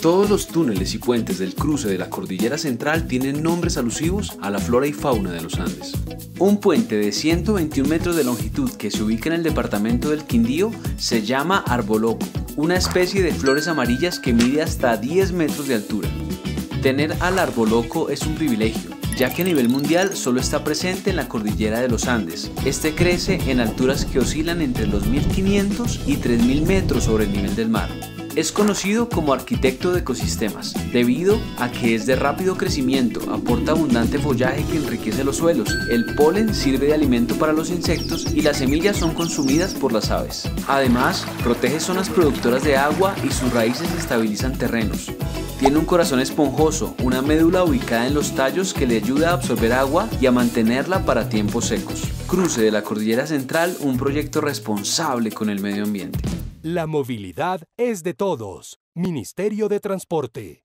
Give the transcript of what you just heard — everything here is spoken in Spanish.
Todos los túneles y puentes del cruce de la cordillera central tienen nombres alusivos a la flora y fauna de los Andes. Un puente de 121 metros de longitud que se ubica en el departamento del Quindío se llama arboloco, una especie de flores amarillas que mide hasta 10 metros de altura. Tener al arboloco es un privilegio, ya que a nivel mundial solo está presente en la cordillera de los Andes. Este crece en alturas que oscilan entre los 1500 y 3000 metros sobre el nivel del mar. Es conocido como arquitecto de ecosistemas, debido a que es de rápido crecimiento, aporta abundante follaje que enriquece los suelos, el polen sirve de alimento para los insectos y las semillas son consumidas por las aves. Además, protege zonas productoras de agua y sus raíces estabilizan terrenos. Tiene un corazón esponjoso, una médula ubicada en los tallos que le ayuda a absorber agua y a mantenerla para tiempos secos. Cruce de la Cordillera Central, un proyecto responsable con el medio ambiente. La movilidad es de todos. Ministerio de Transporte.